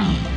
Yeah.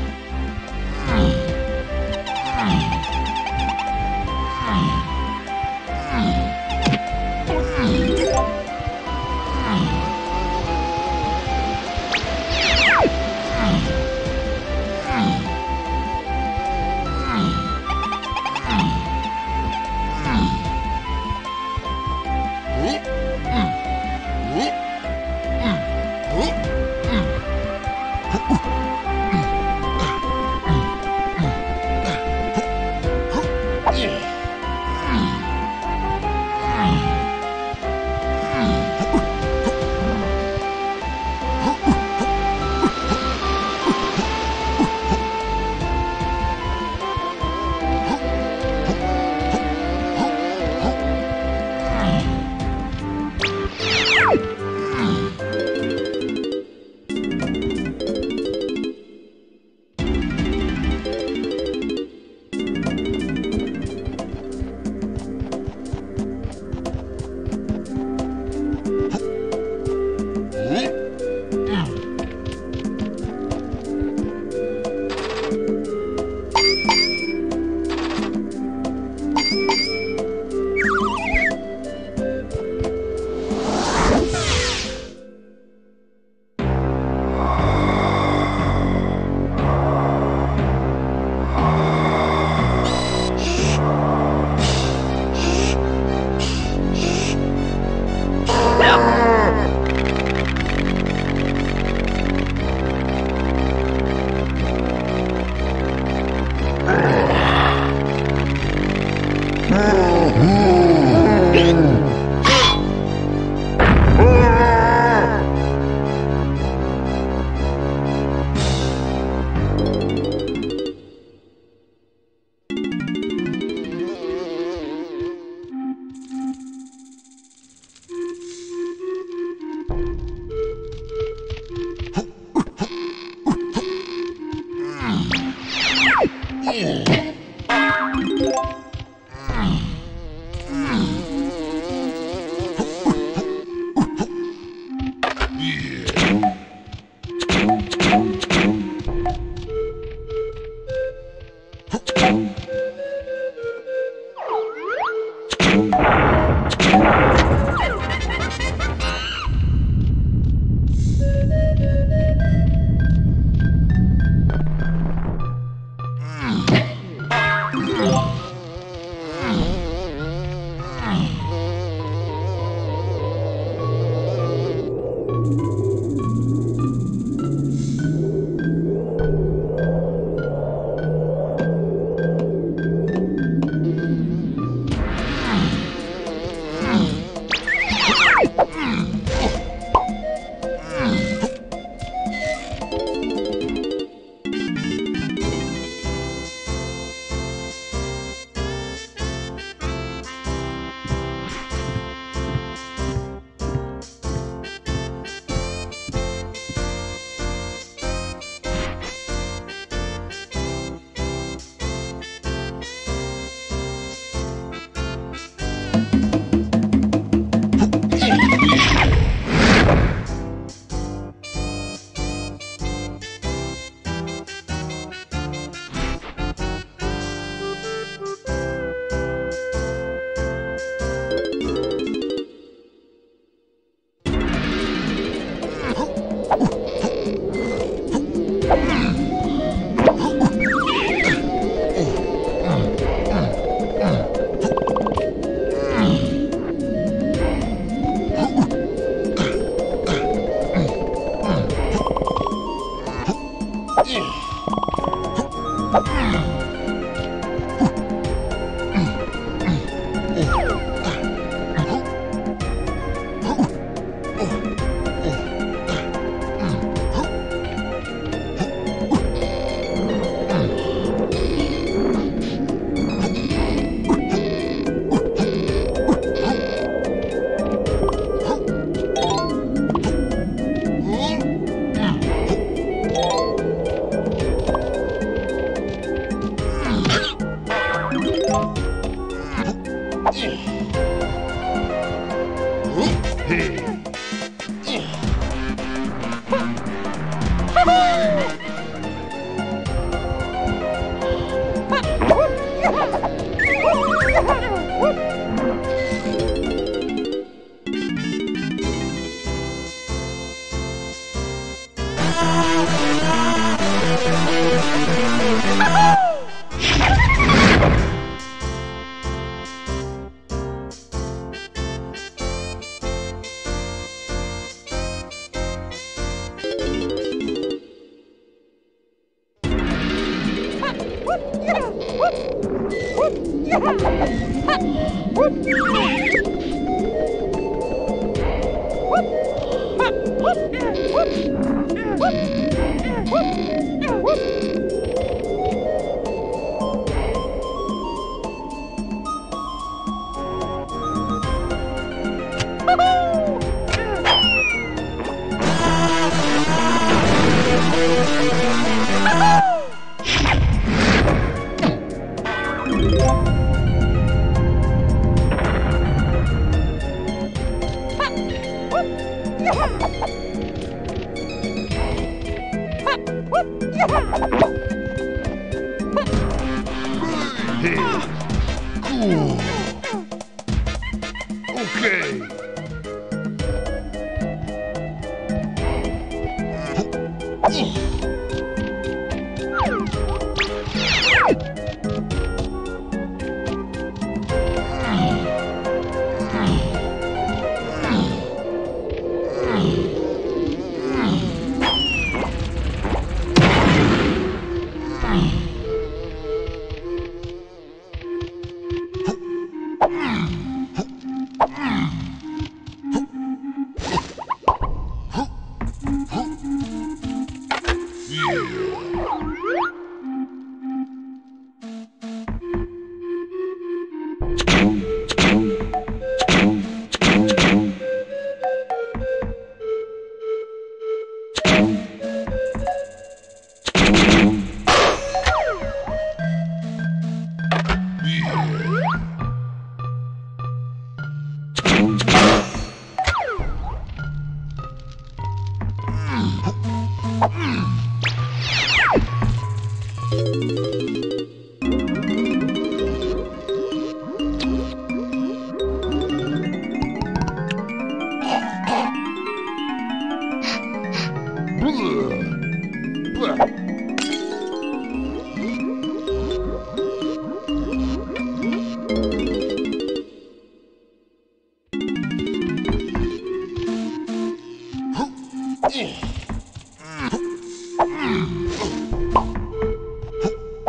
Oh.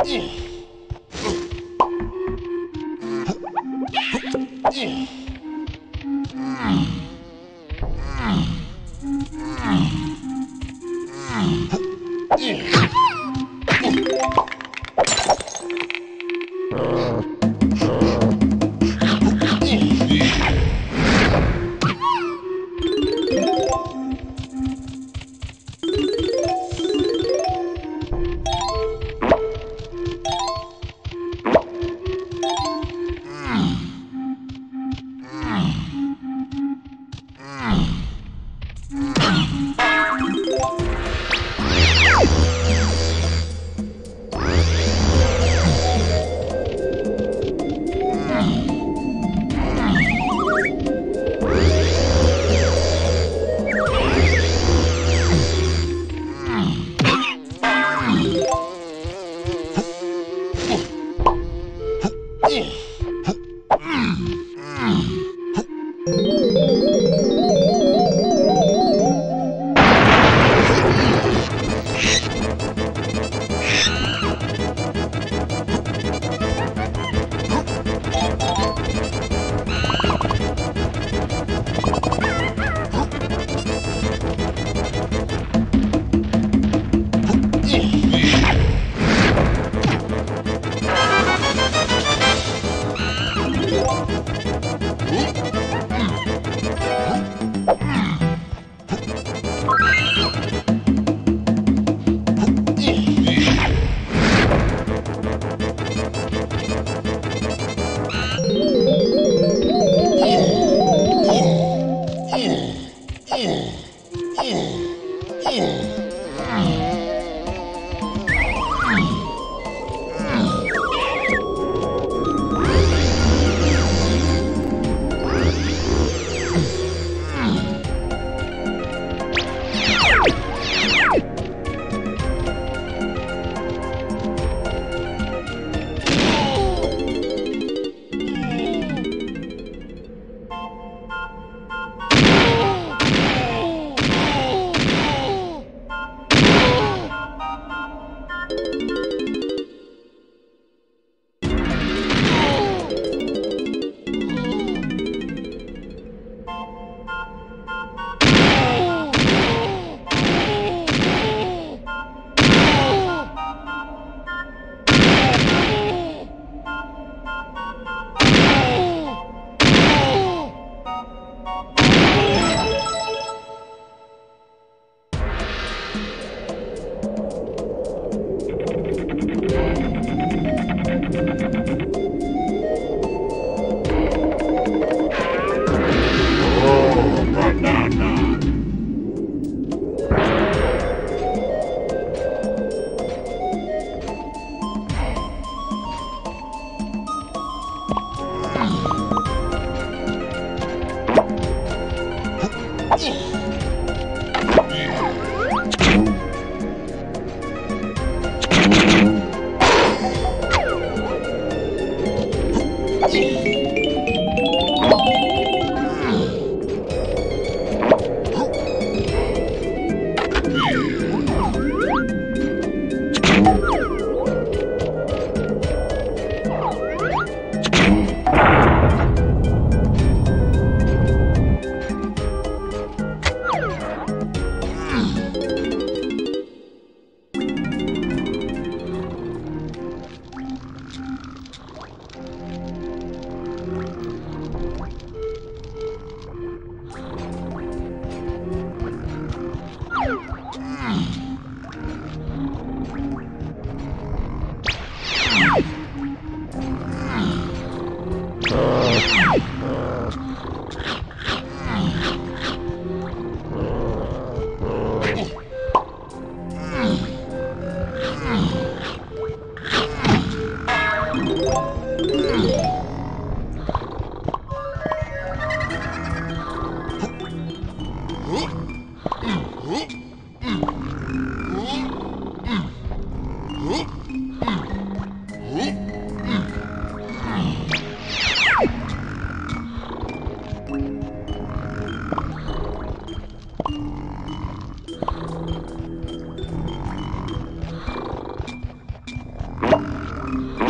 Yeah.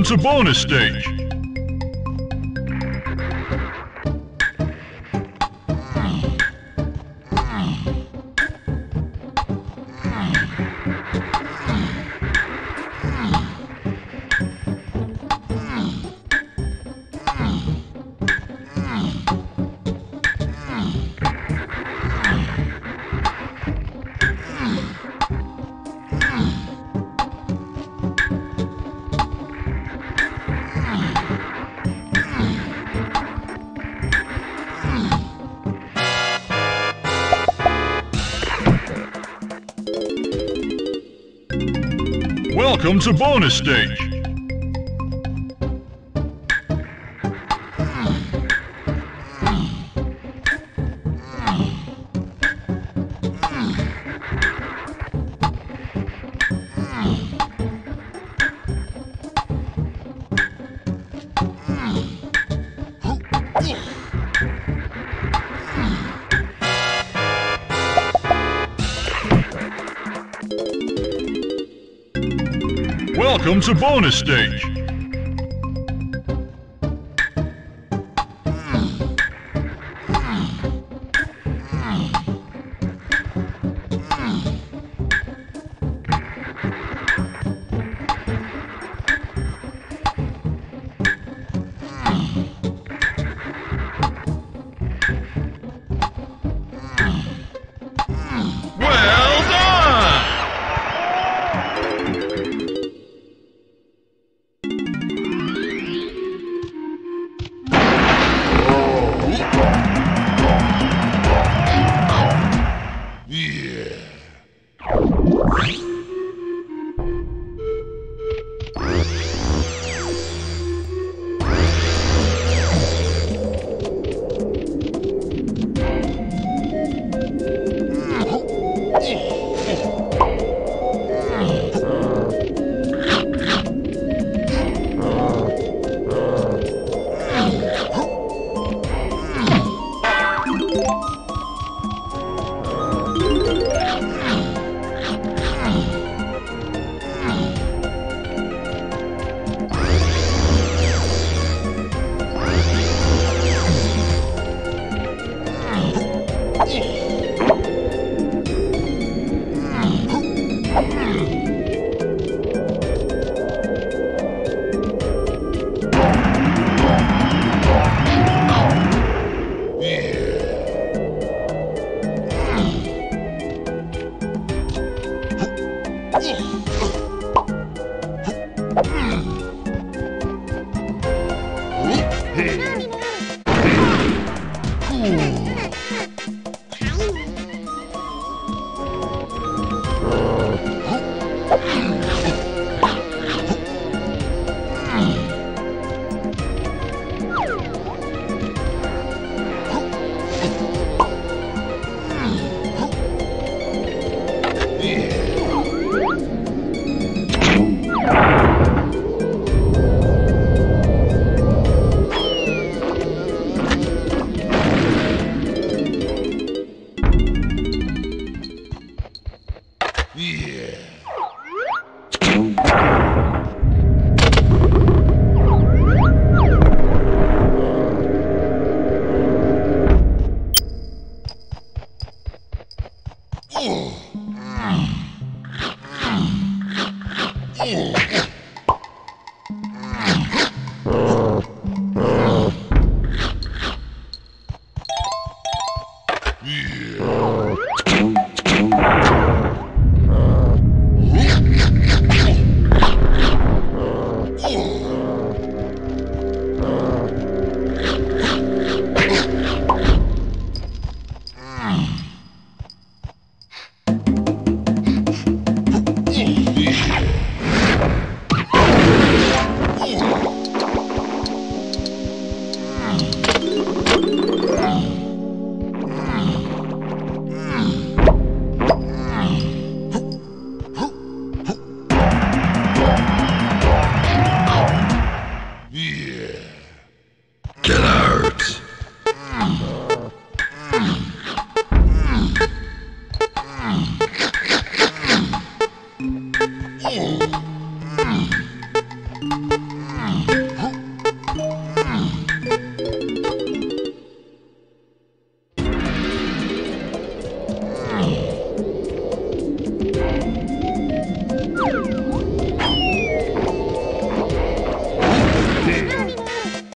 Welcome to bonus stage. Welcome to bonus stage. Welcome to bonus stage.